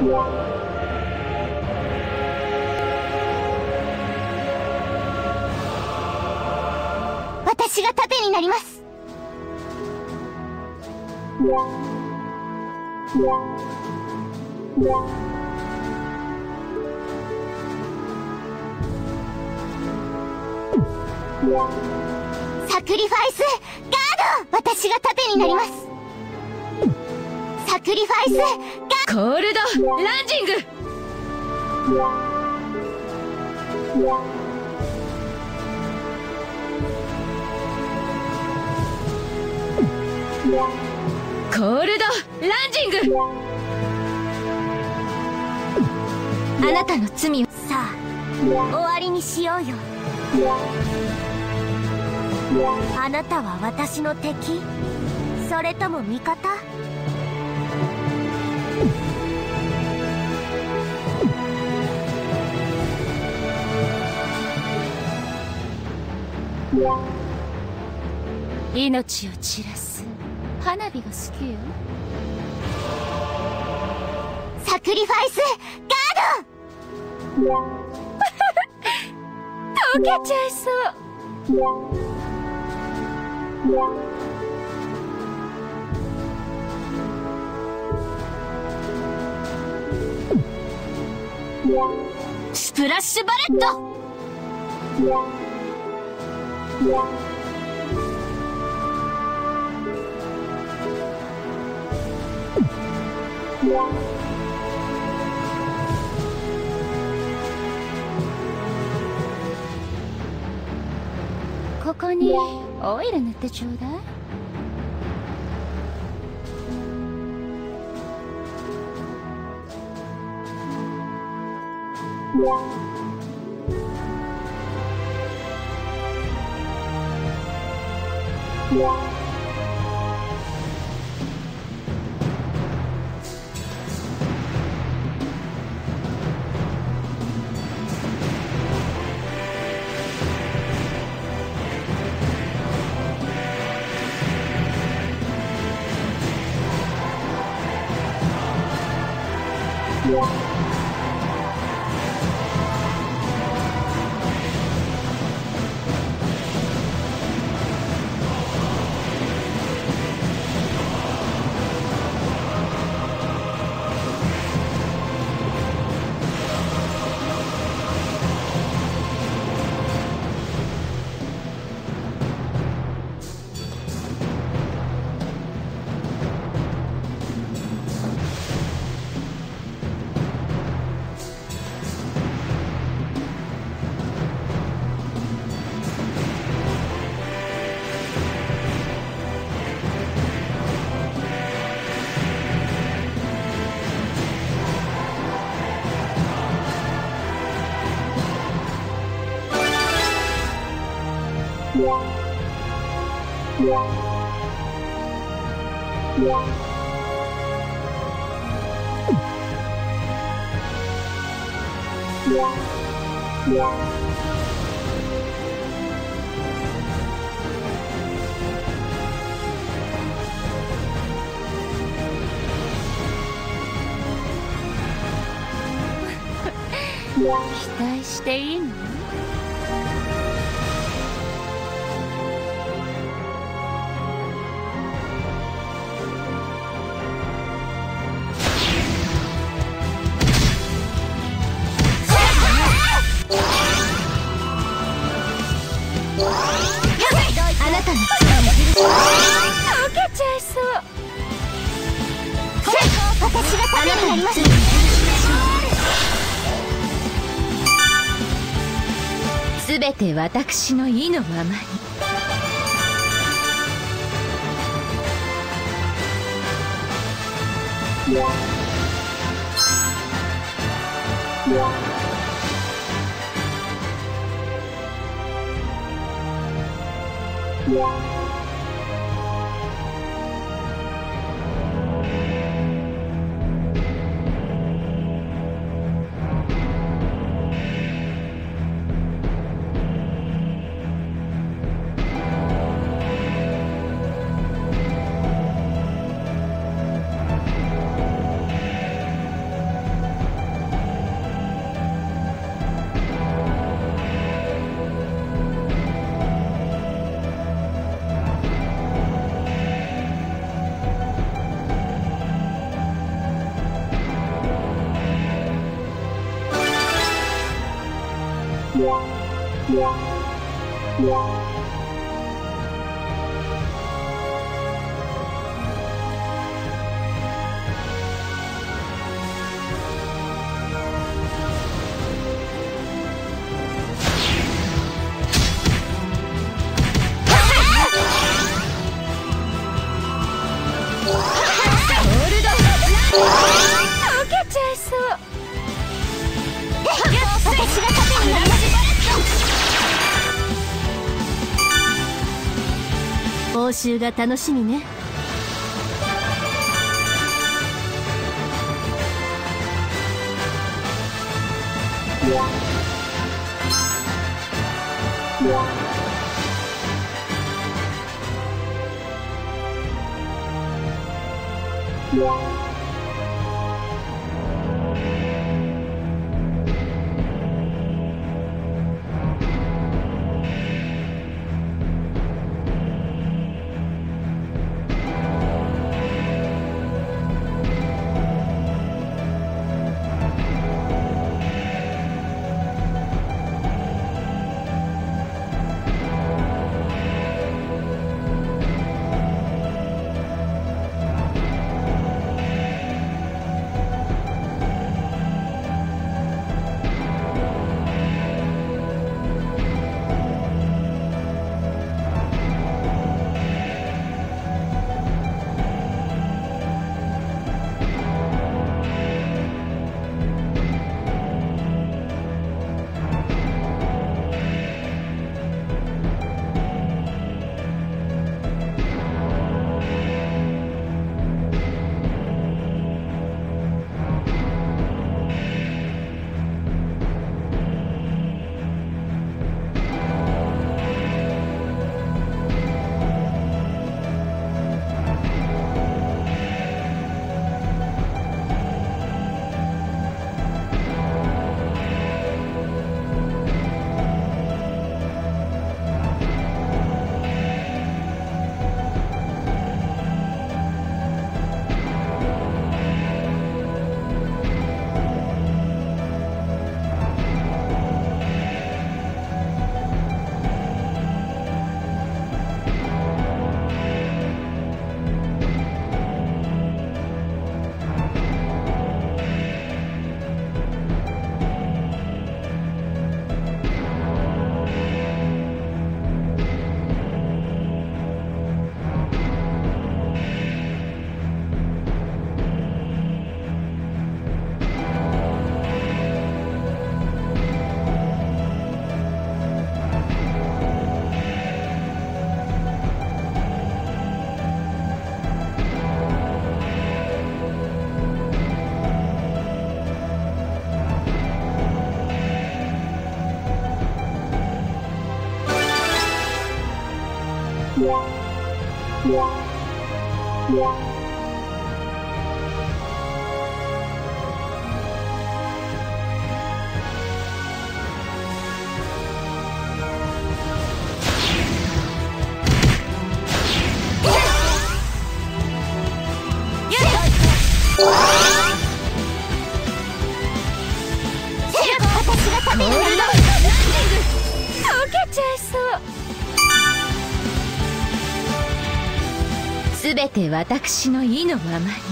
私が盾になります。サクリファイスガード！私が盾になります。サクリファイスガード！コールドランジング。コールドランジング。あなたの罪をさあ終わりにしようよ。あなたは私の敵。それとも味方？命を散らす花火が好きよ。サクリファイスガー溶けちゃいそう。スプラッシュバレットここにオイル塗ってちょうだい。Yeah. 期待していいの？て私の意のままに「習が楽しみね。全て私の意のままに。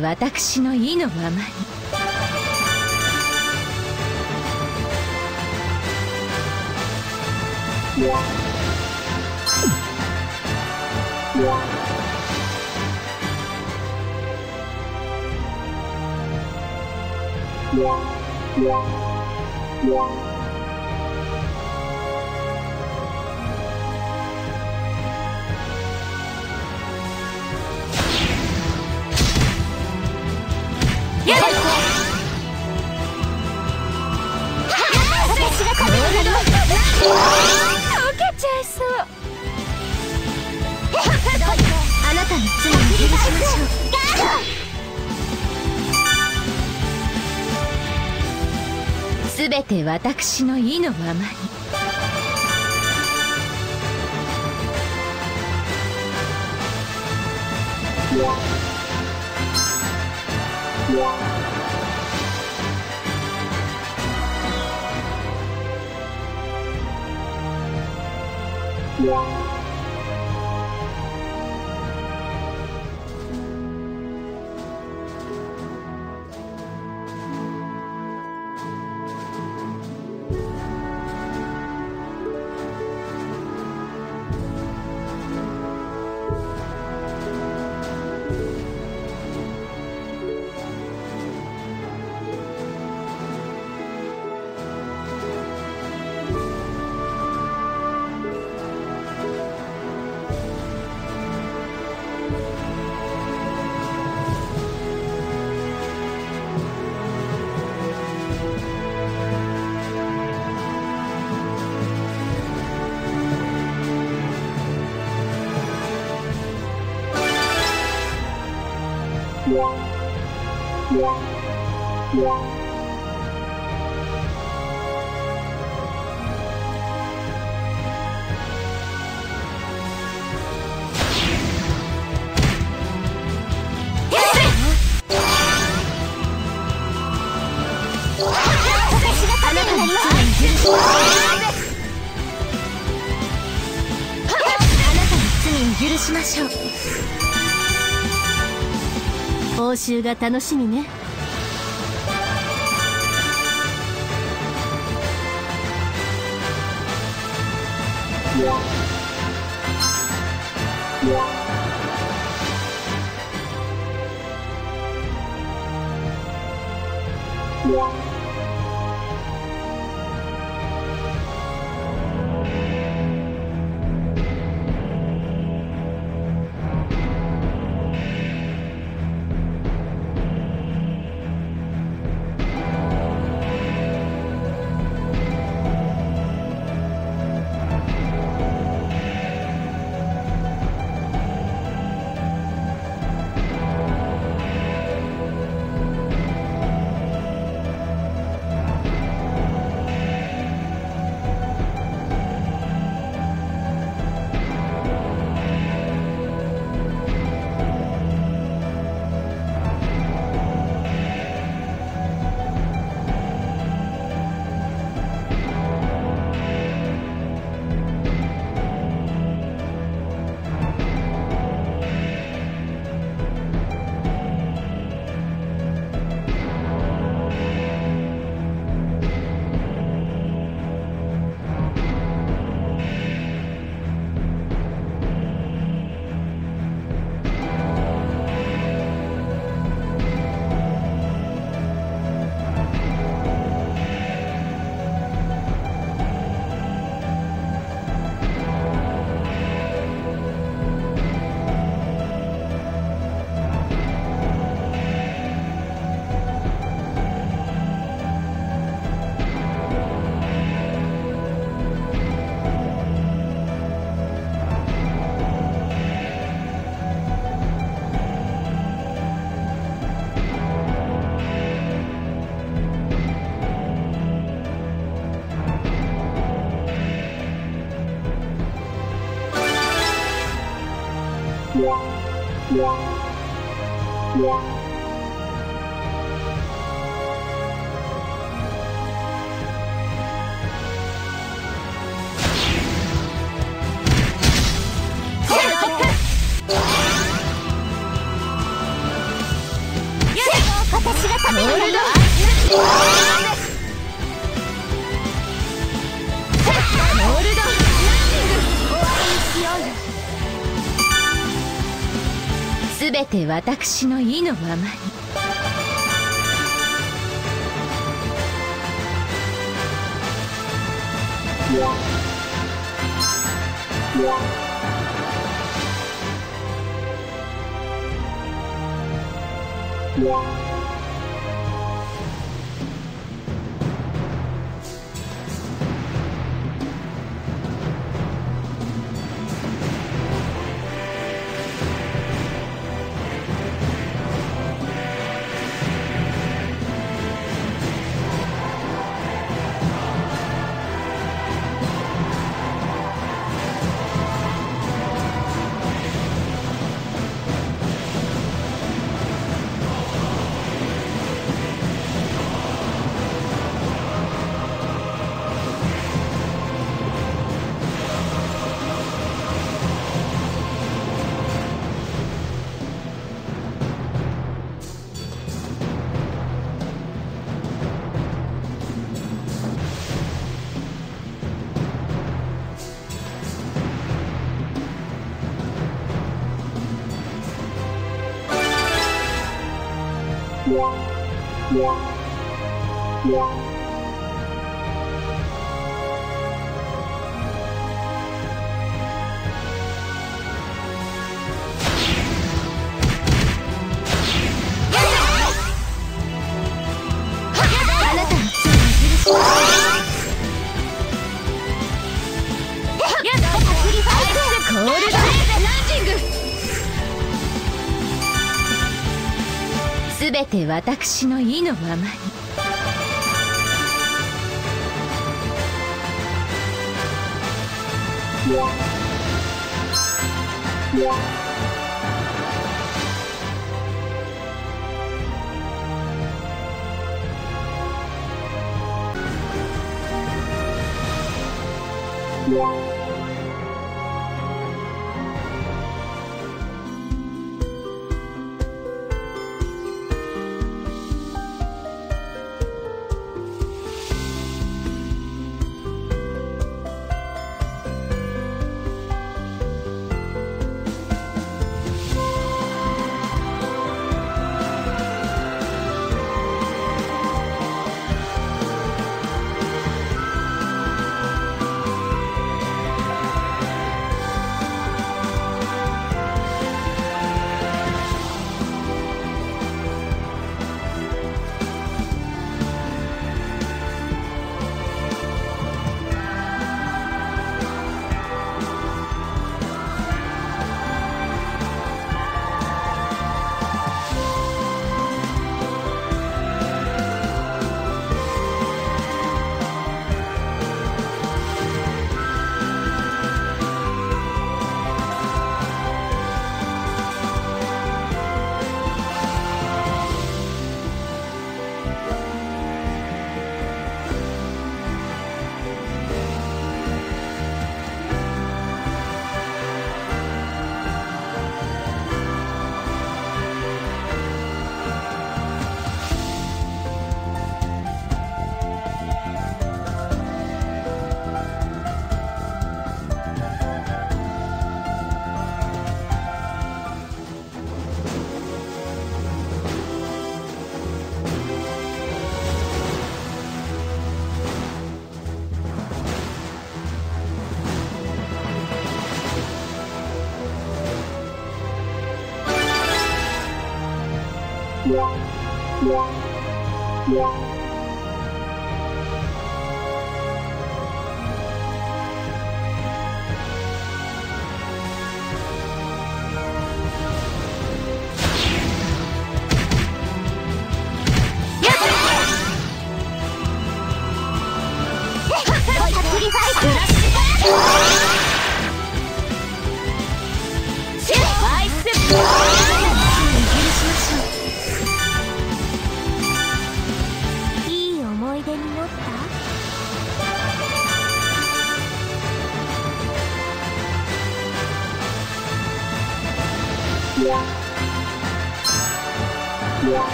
私の意のままに Yeah. て私の意のままに「しましょう報酬が楽しみね Yeah. て私の意のままに「て私の意のままに「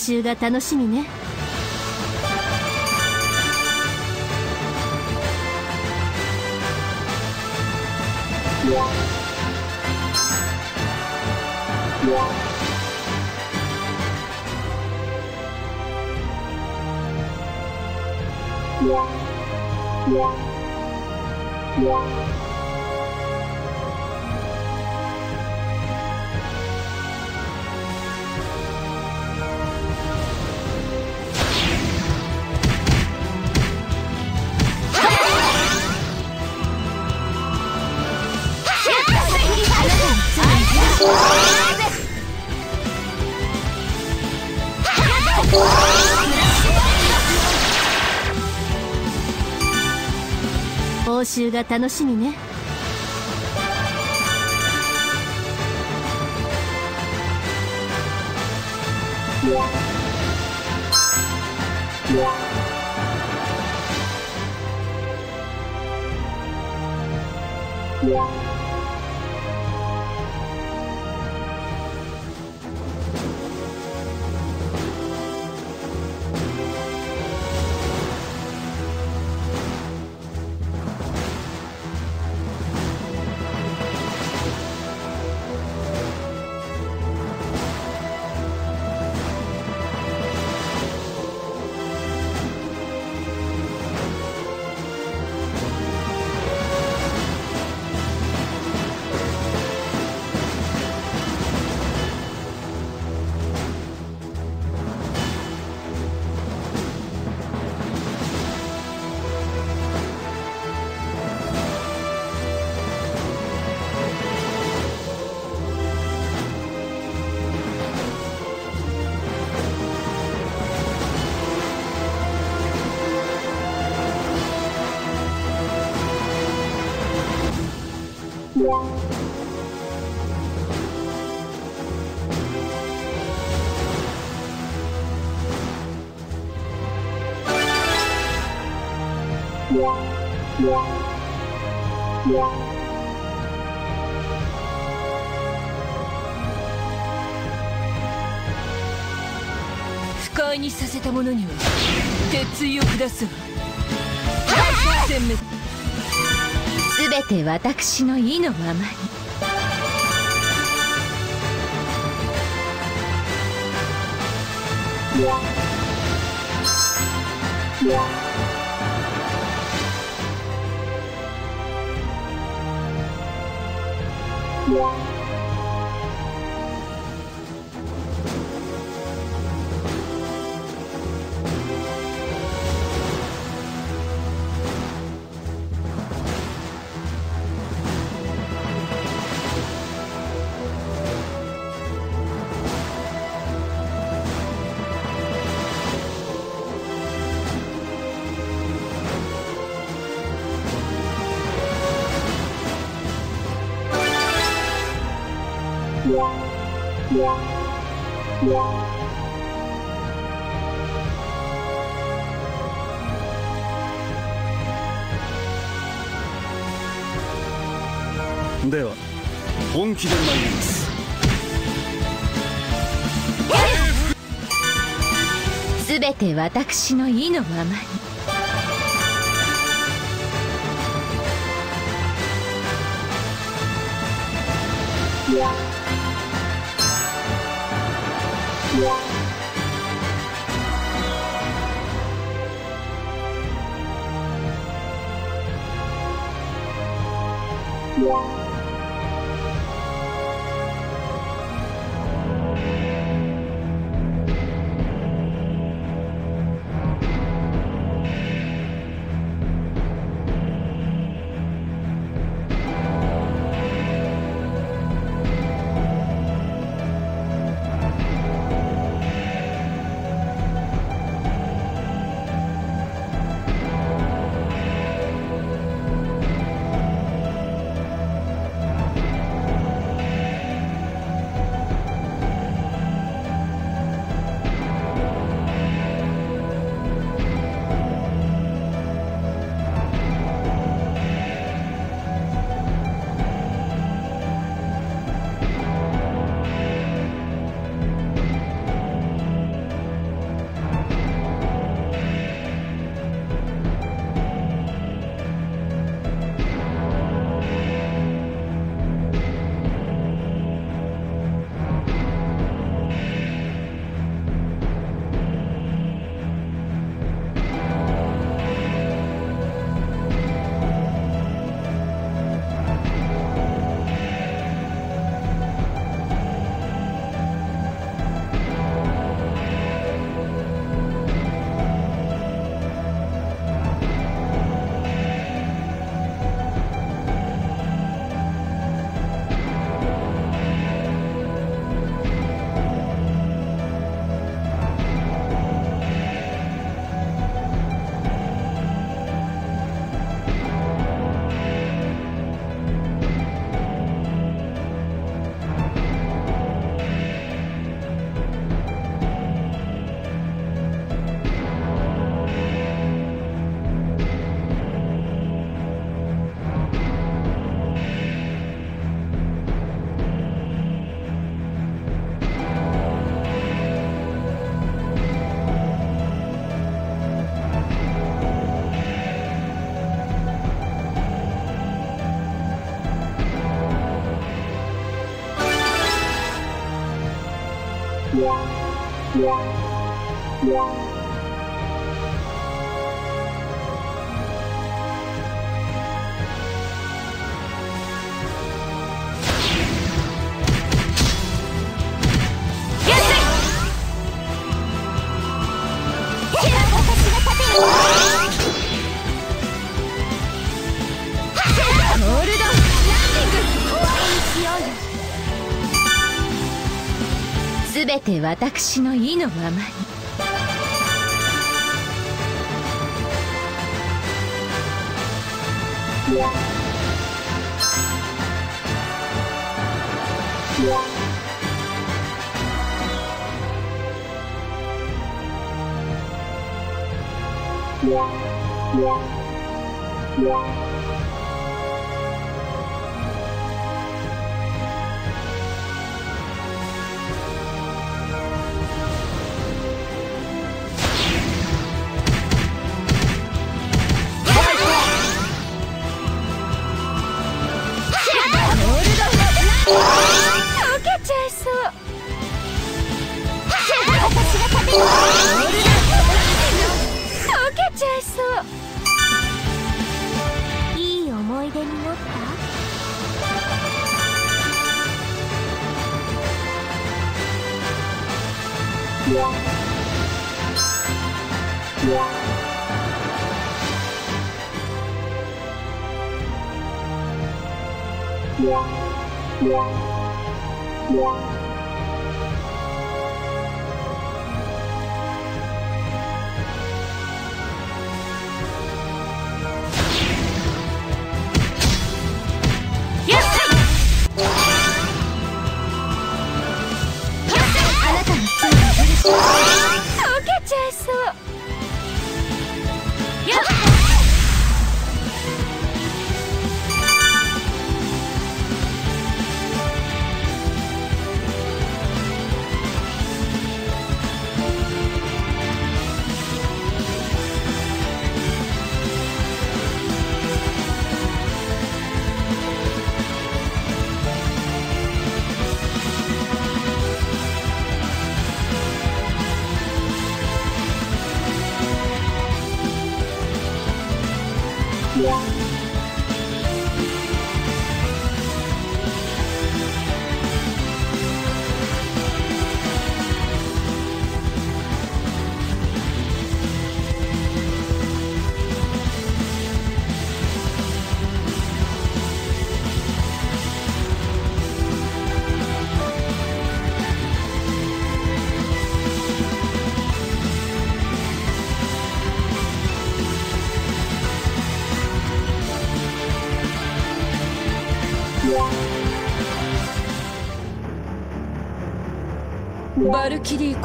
習が楽しみね。習が楽しみね。にさせた者には鉄槌を下す。わ全滅全て私の意のままに。で私の意のままに。すべて私の意のままに。いそういい思い出になった？溶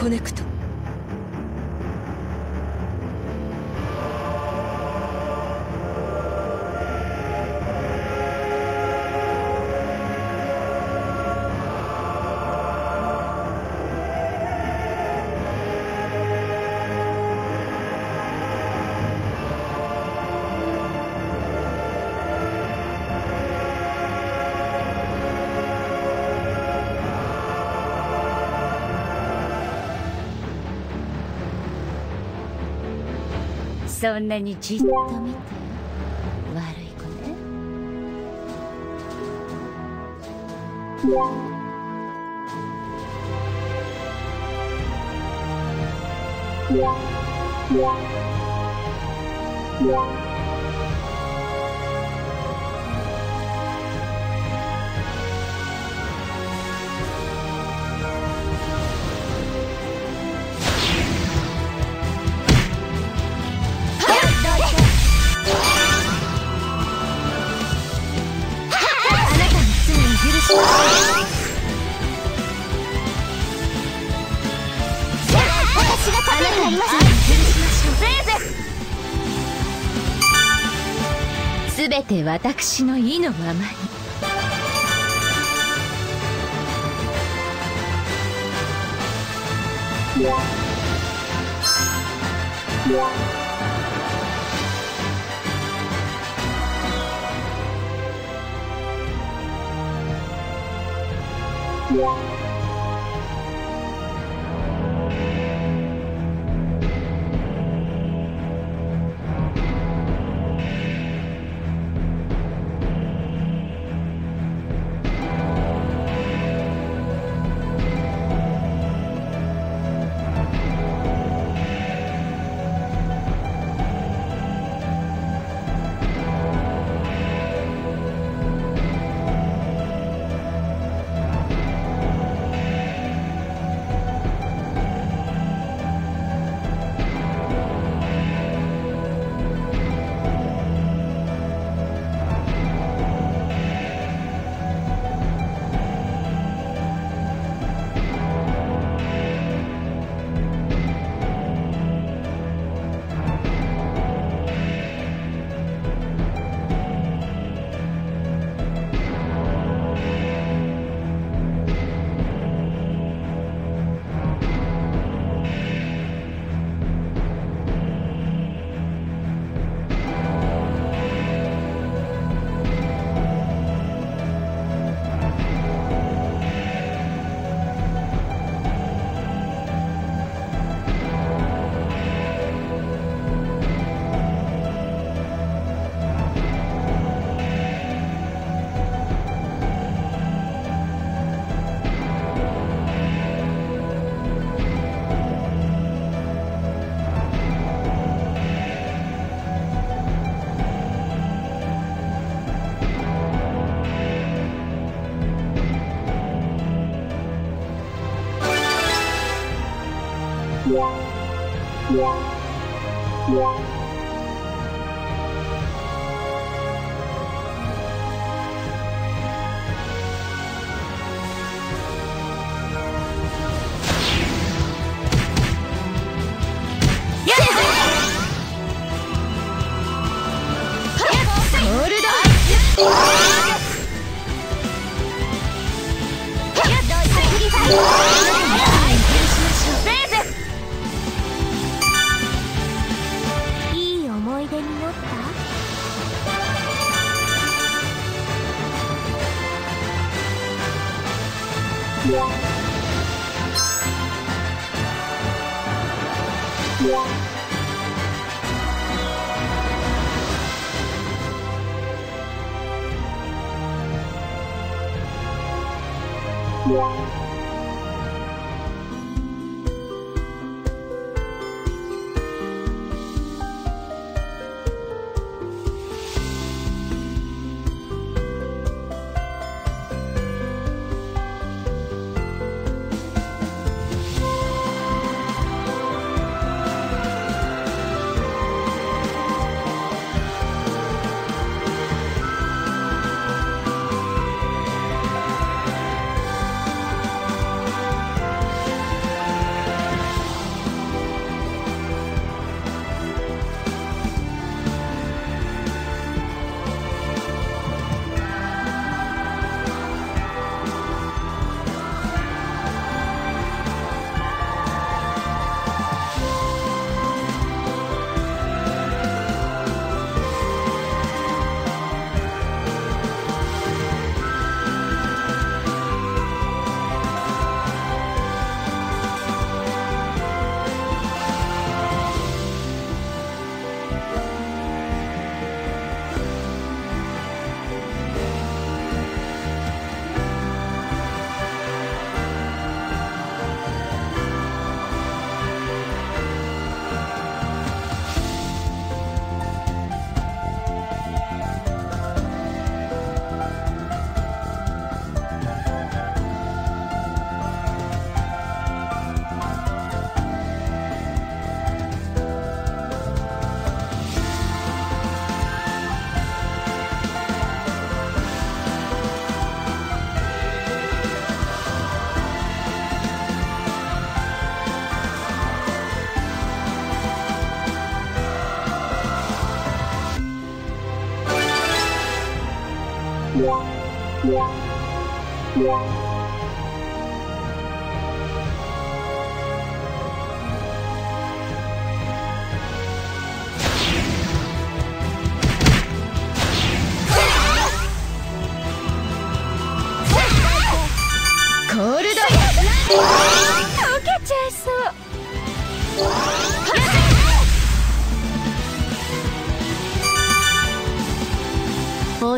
コネクそんなにじっと見て悪い子ね。私すべて私の意のままに Yeah.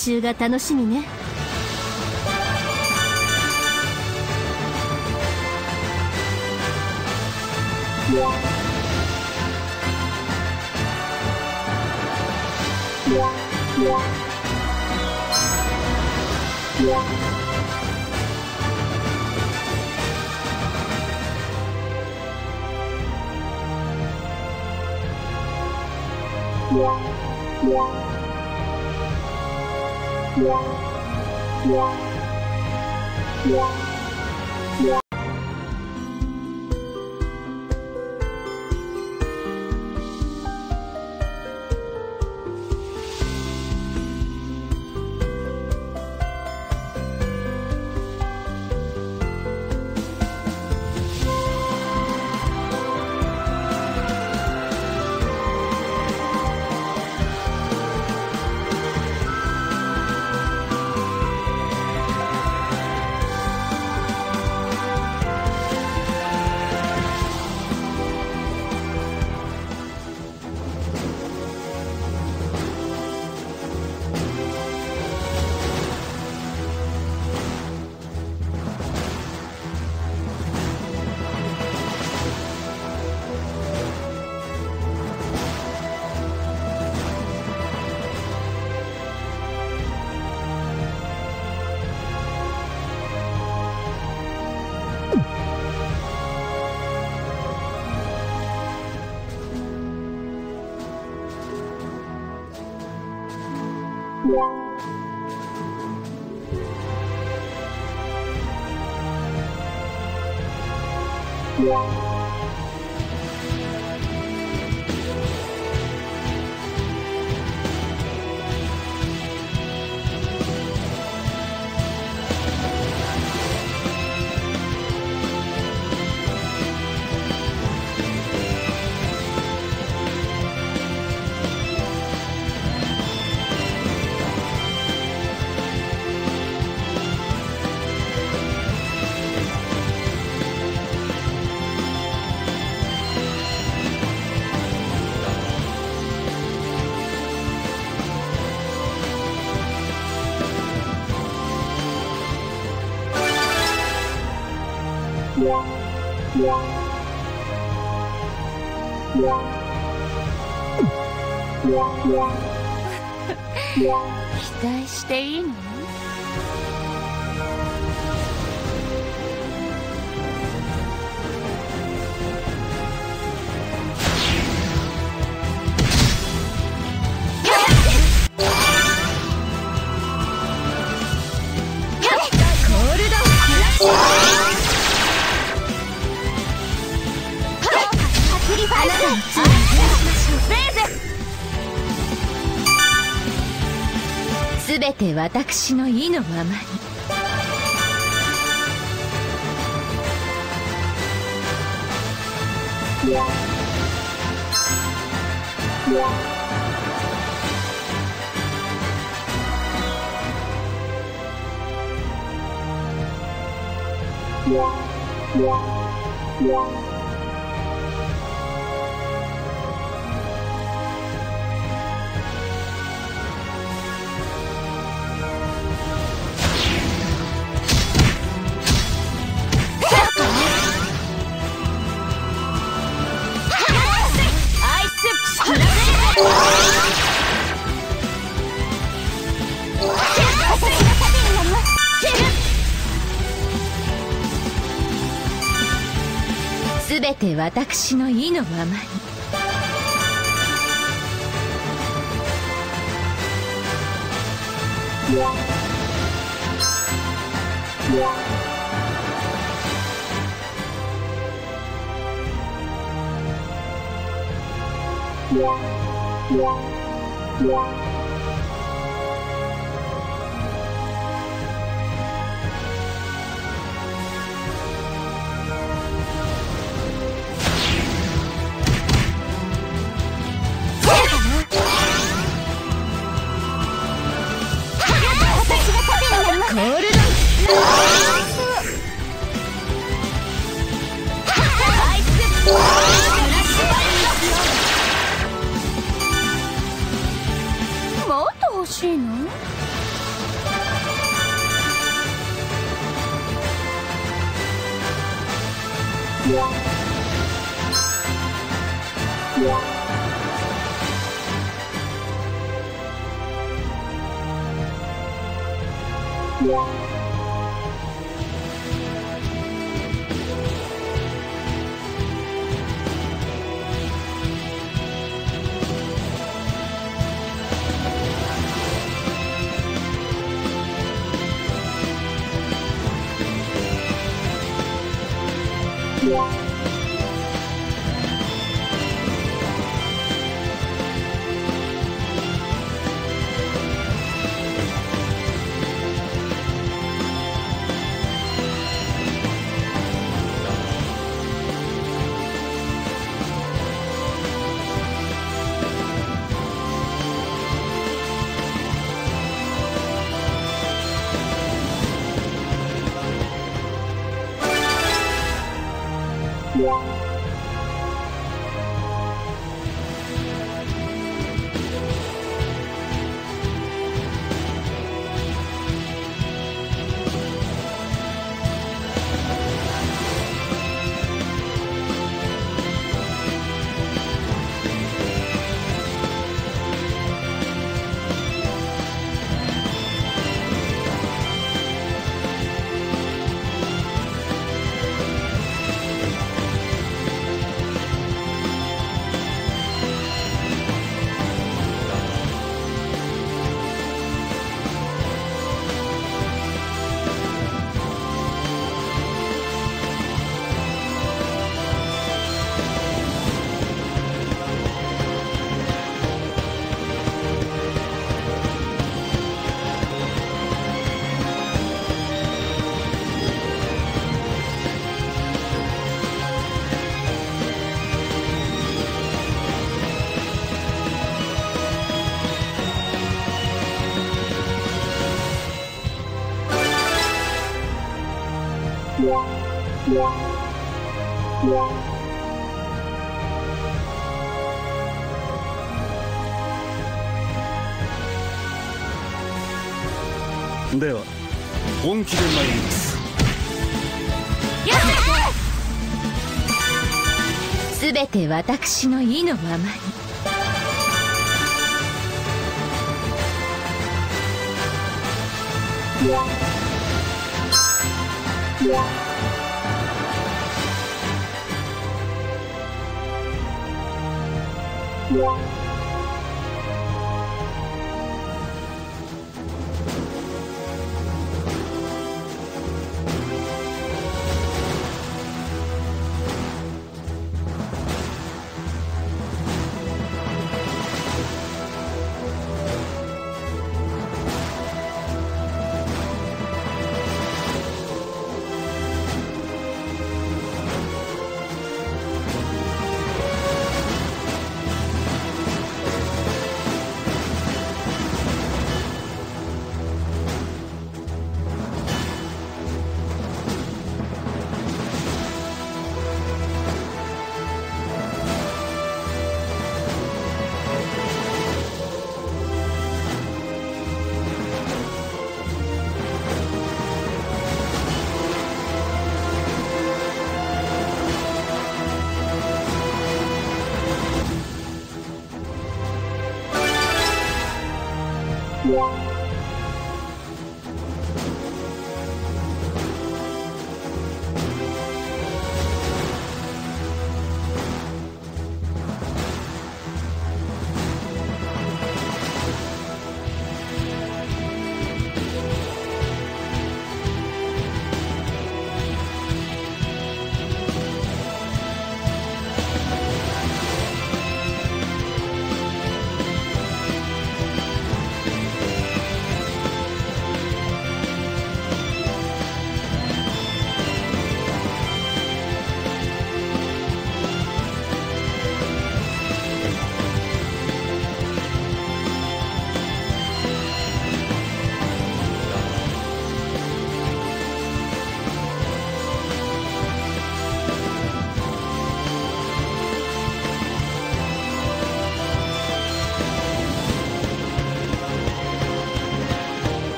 習が楽しみね。私の意のままに。す私の意のままに。では本気で参ります。すべて私の意のままに。普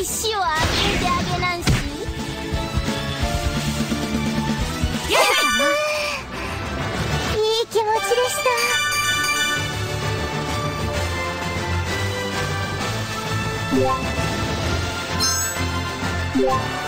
い死をあげてあげなんし。いい気持ちでした。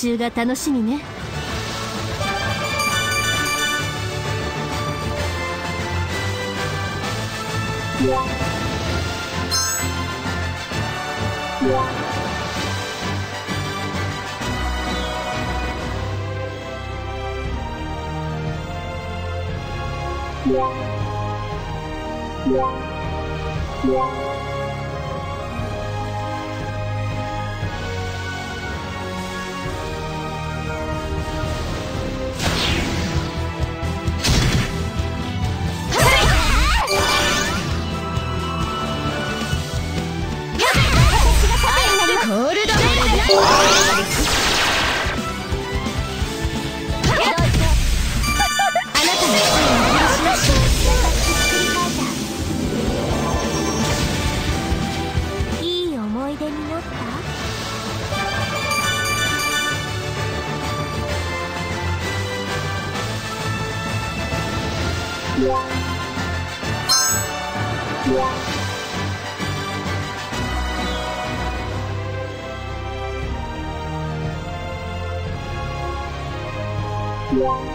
習が楽しみね。Yeah.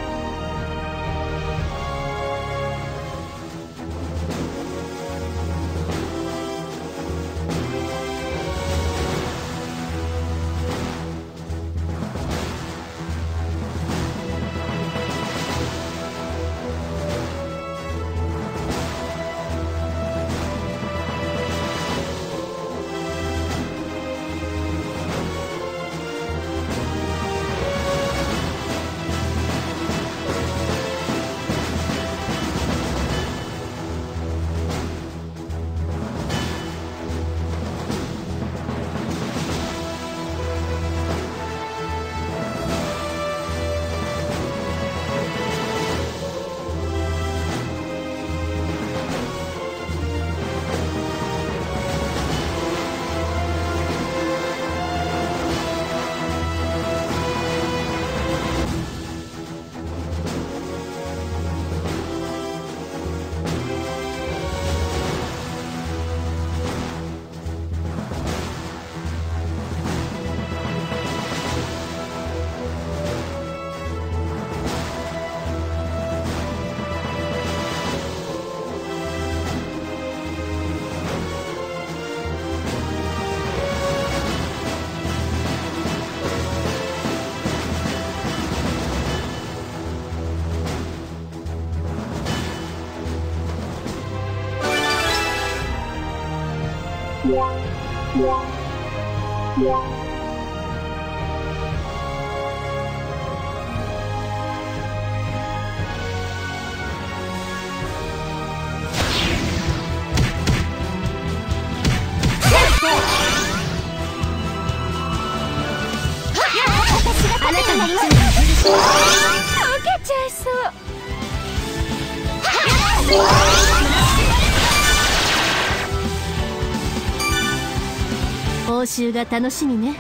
習が楽しみね。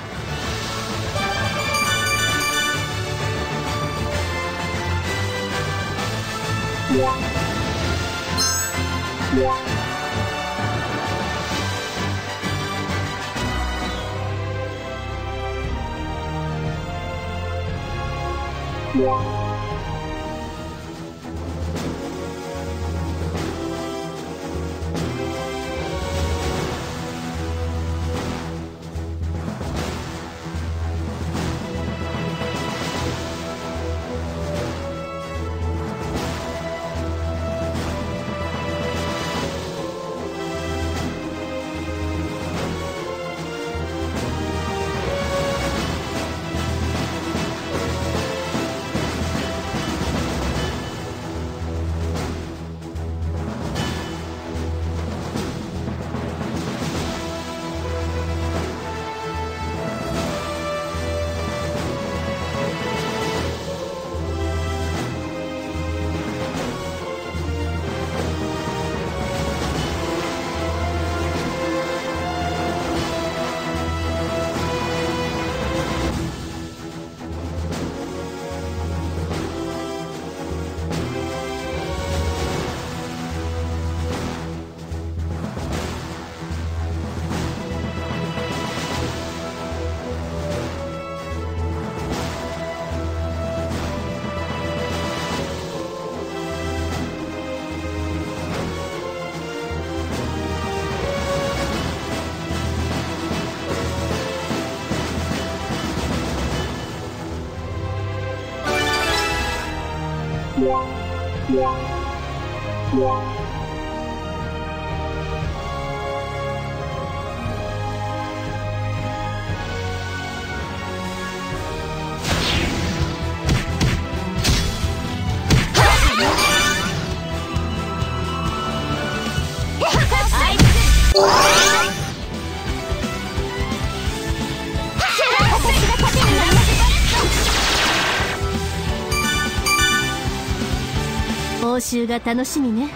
習が楽しみね。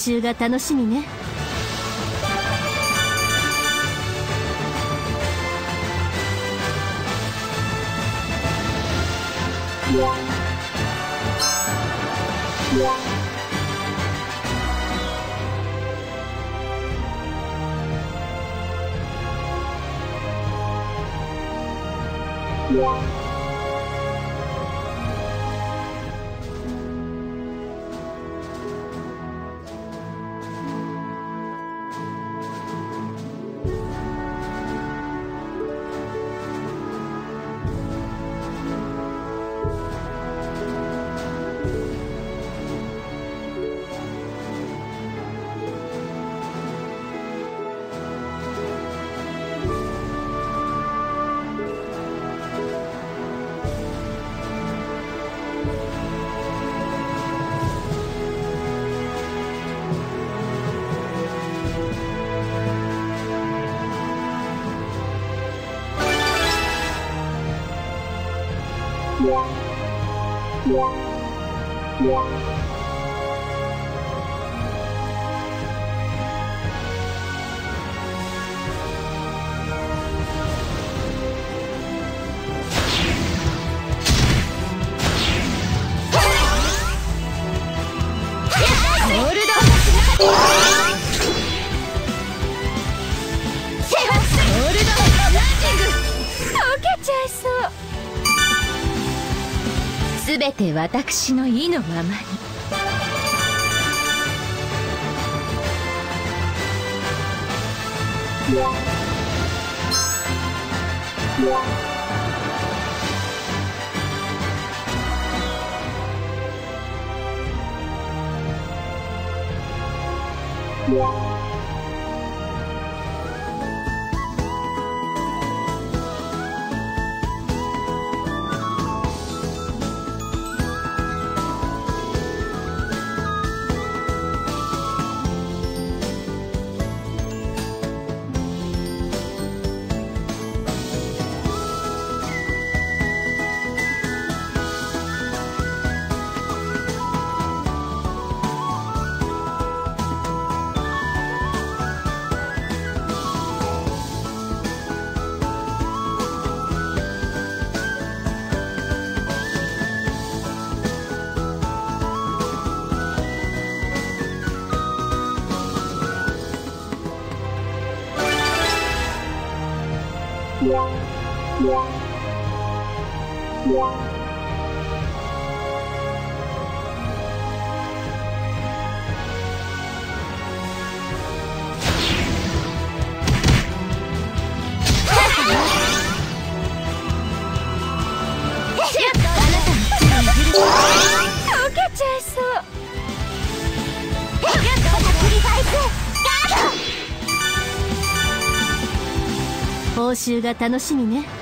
習が楽しみね。て私の意のままに「習が楽しみね。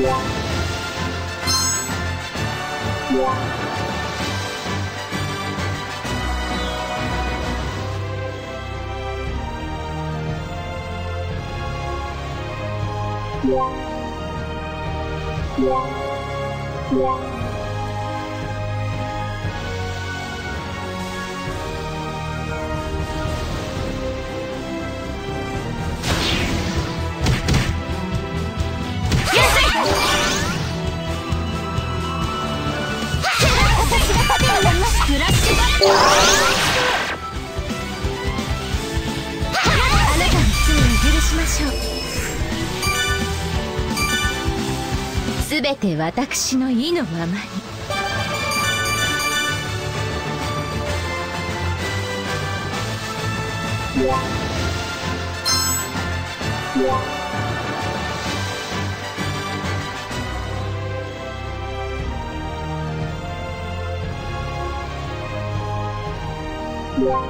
Yeah. Yeah. Yeah. て私の意のままに「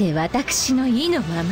て私の意のままに。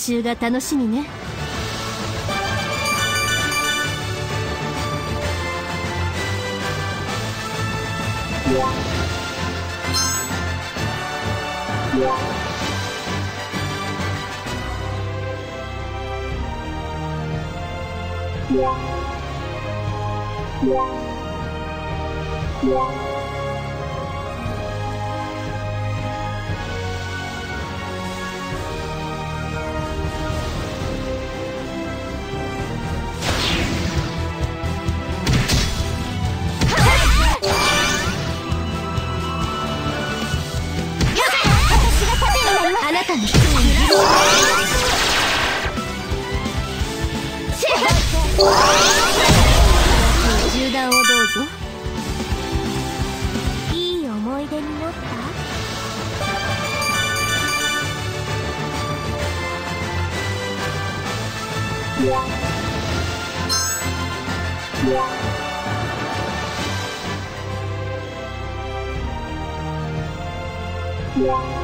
習が楽しみね。銃弾をどうぞいい思い出になった？ここ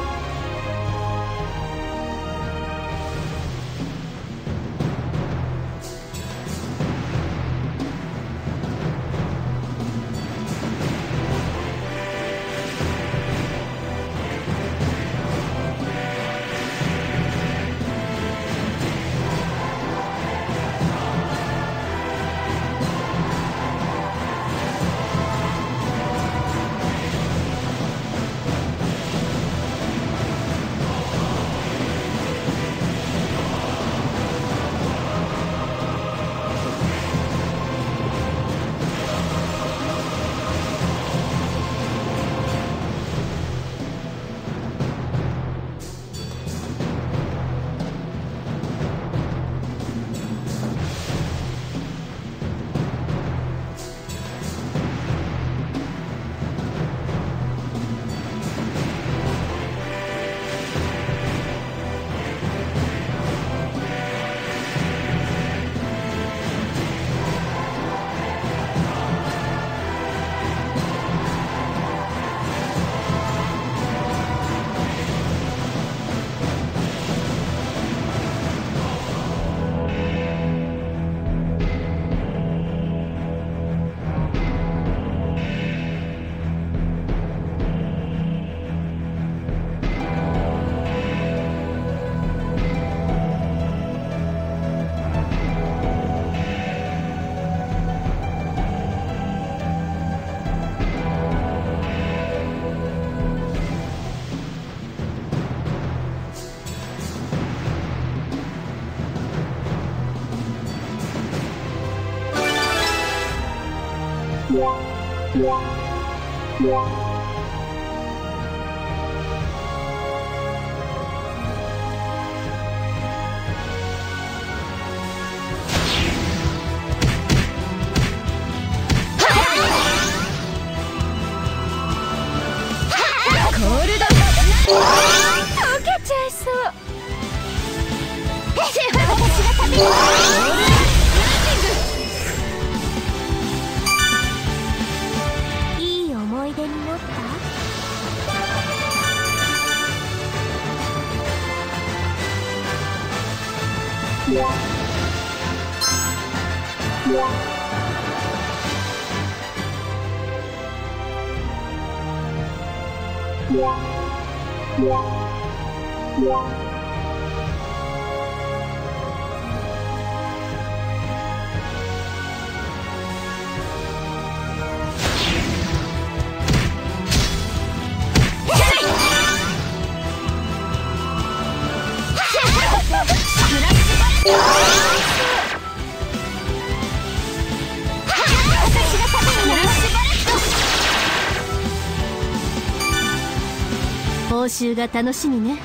報習が楽しみね。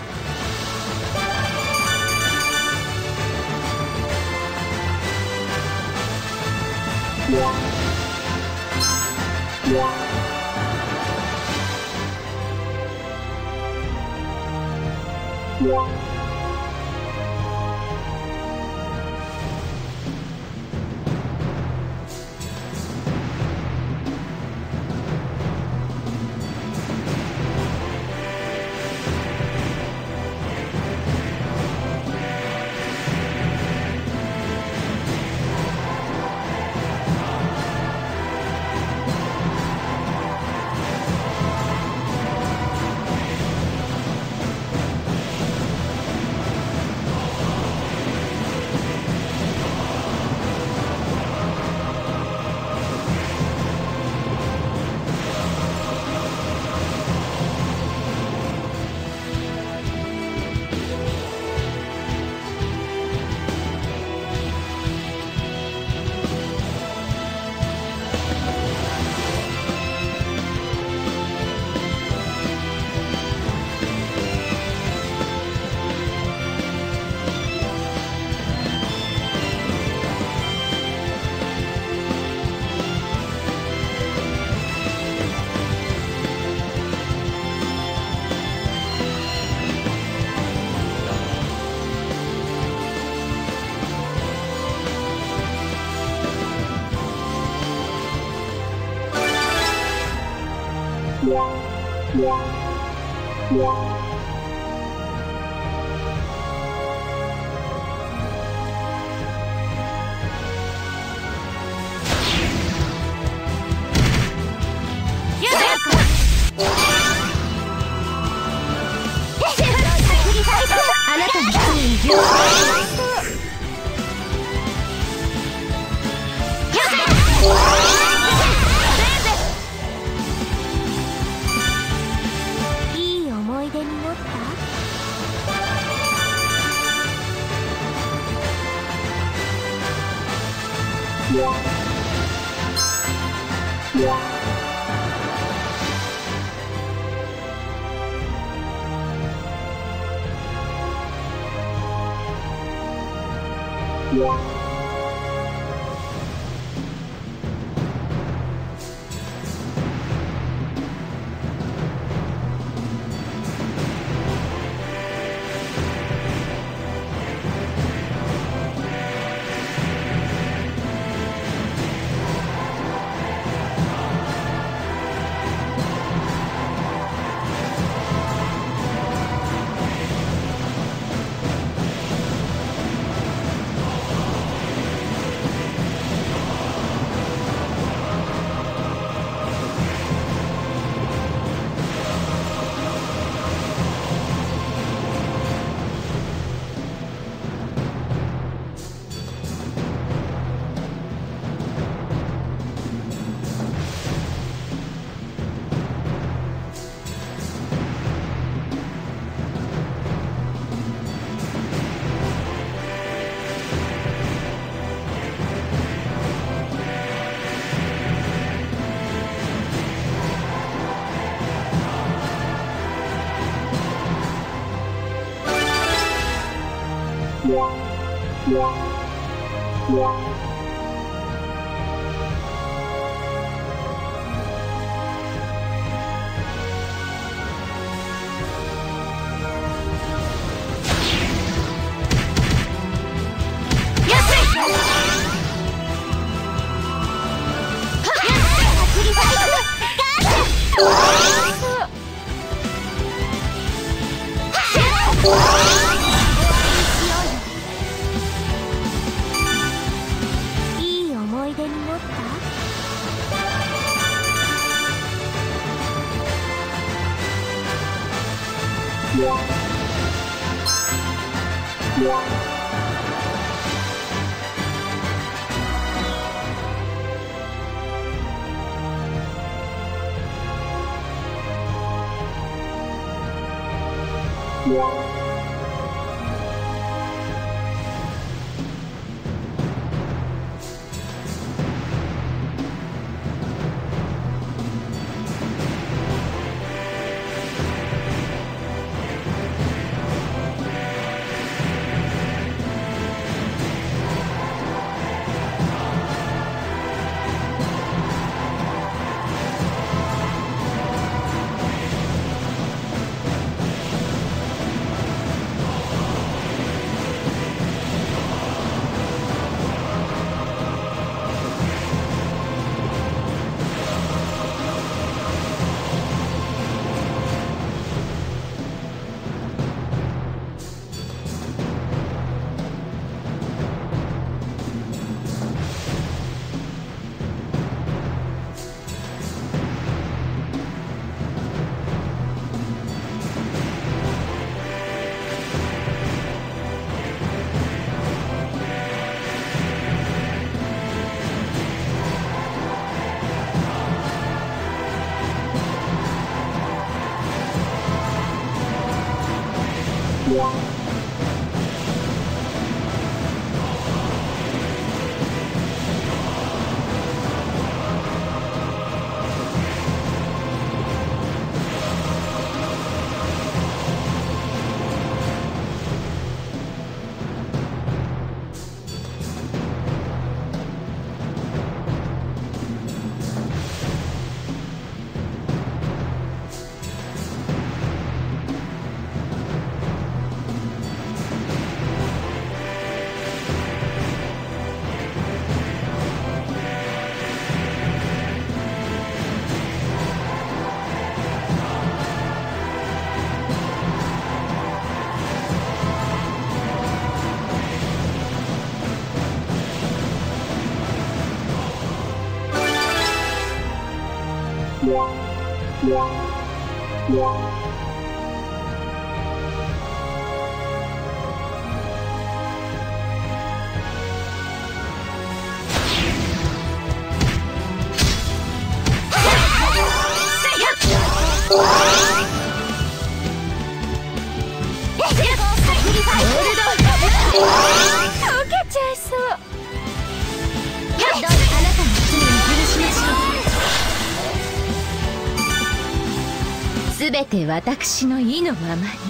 て私の意のままに。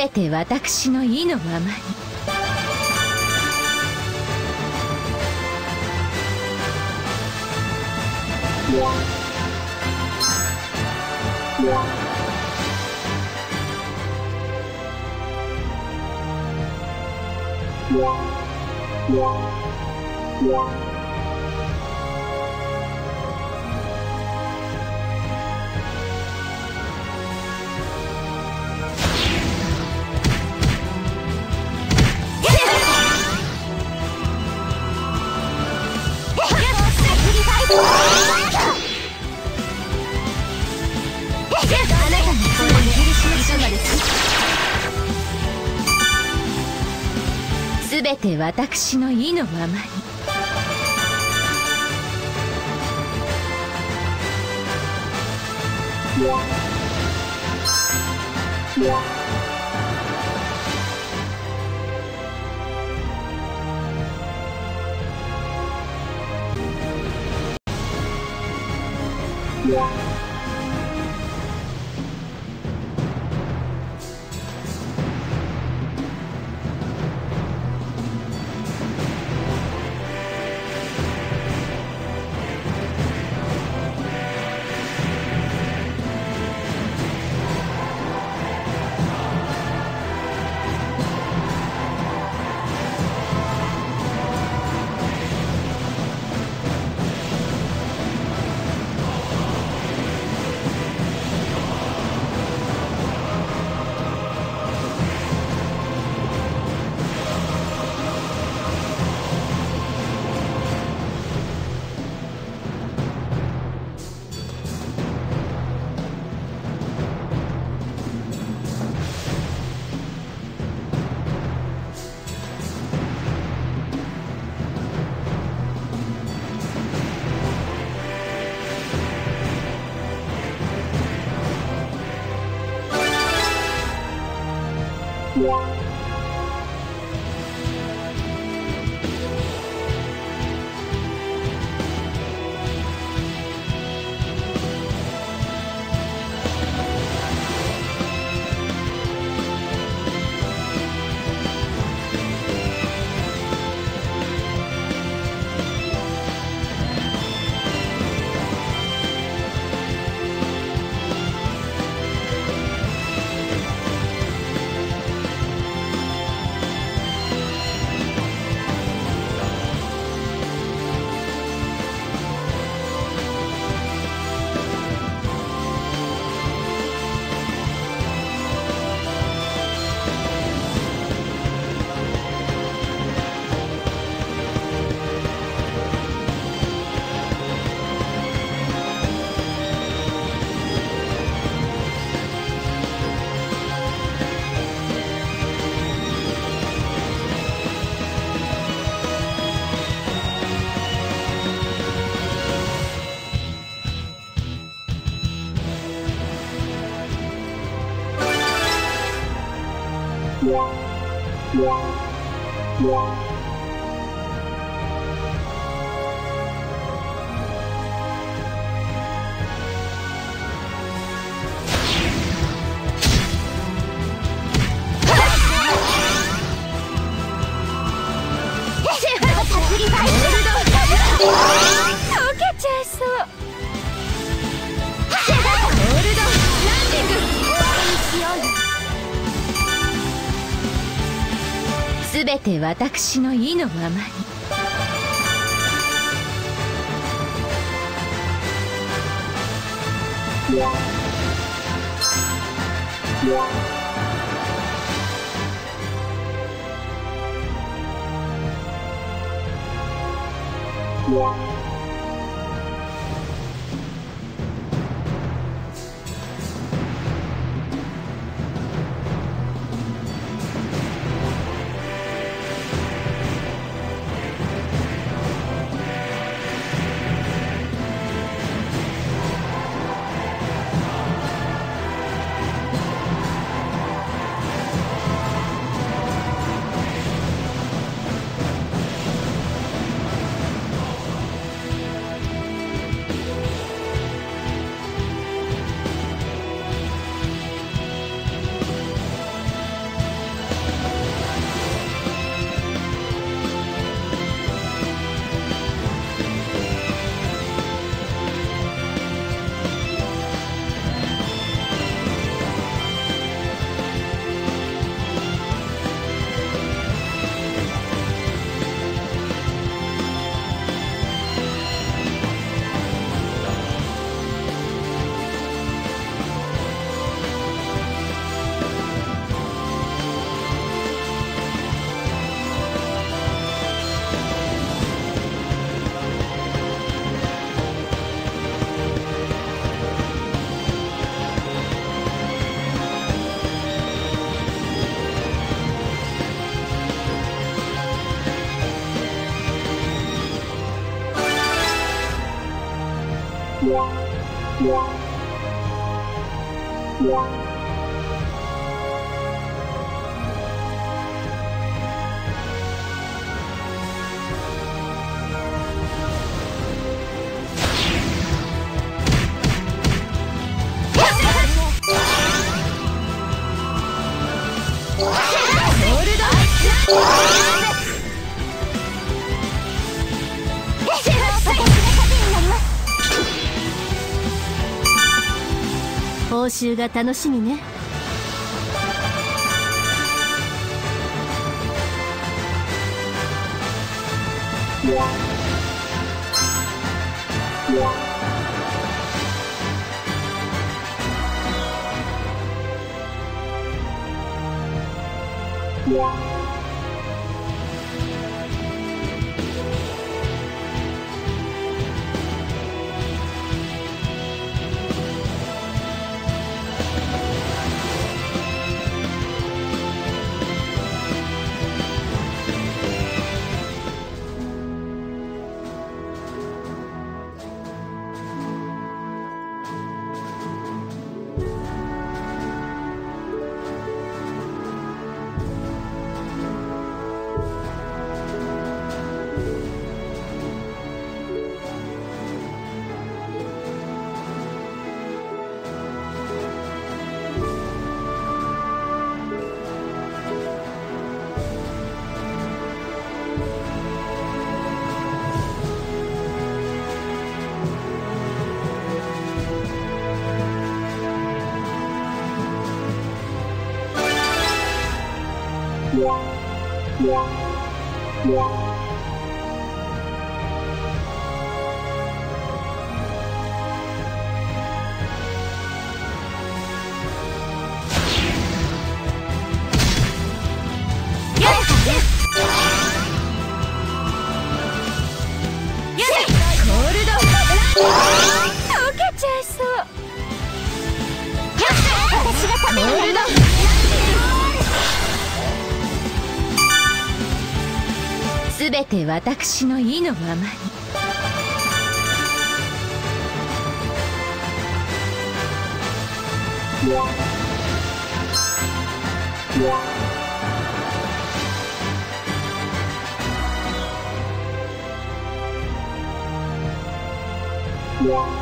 全て私の意のままに Yeah. て私の意のままに「サて私の意のままに習が楽しみね。て私の意のままに「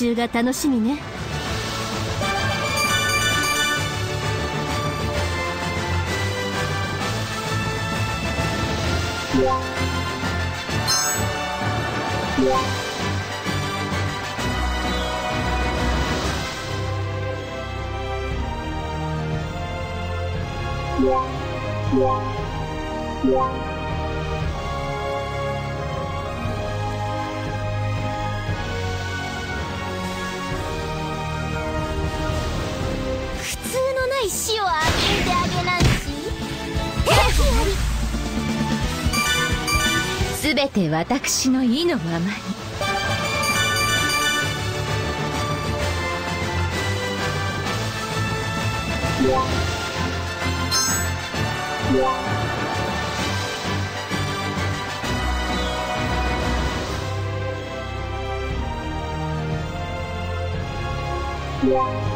習が楽しみね。私の意のままに「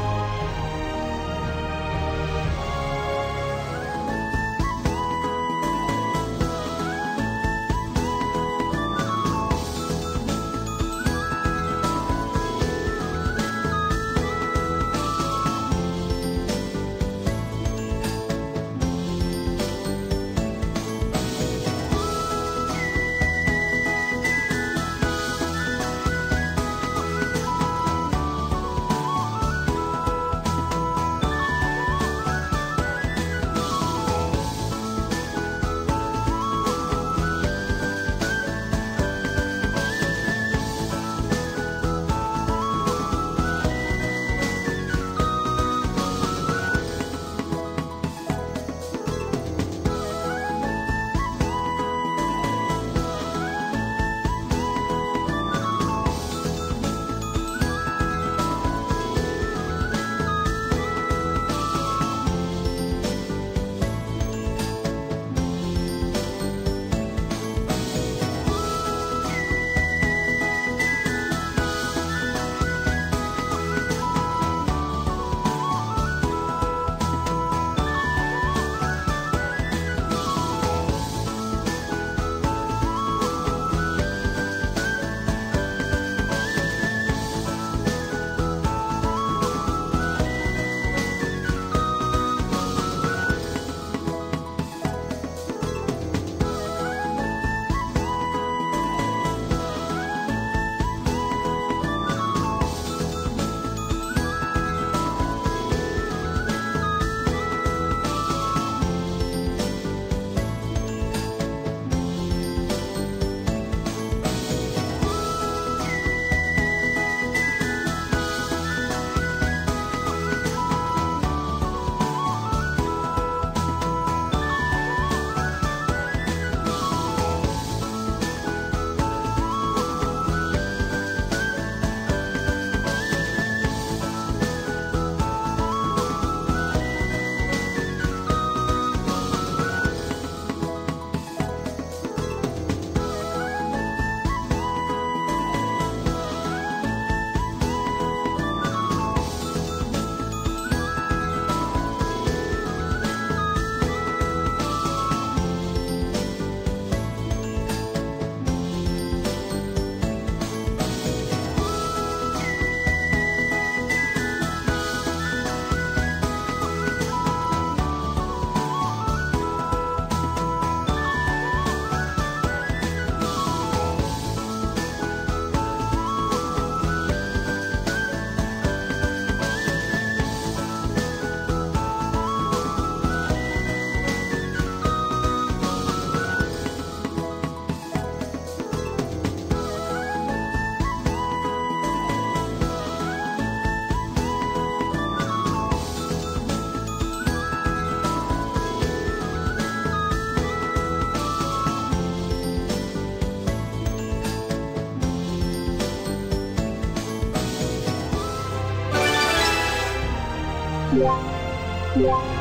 あ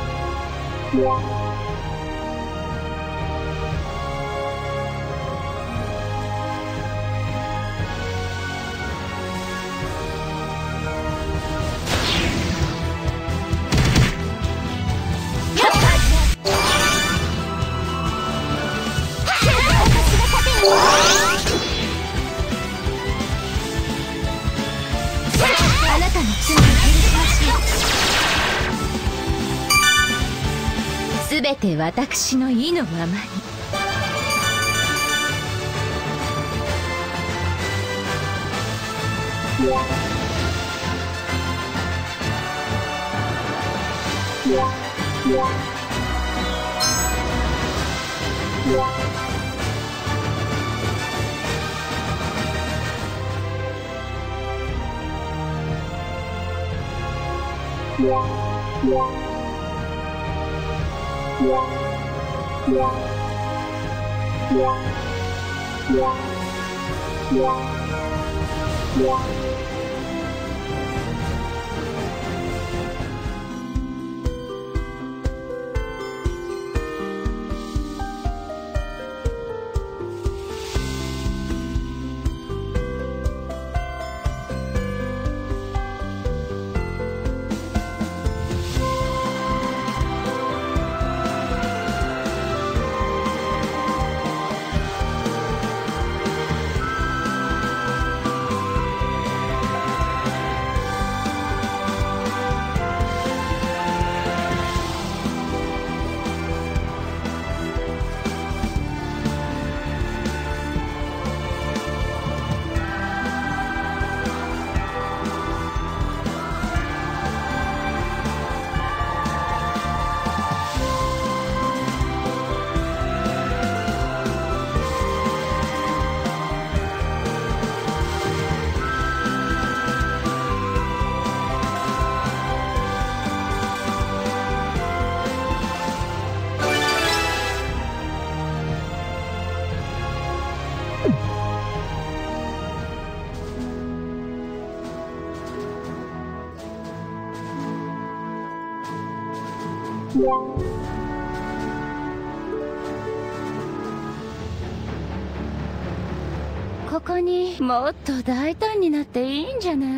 て私の意のままに Yeah. もっと大胆になっていいんじゃない？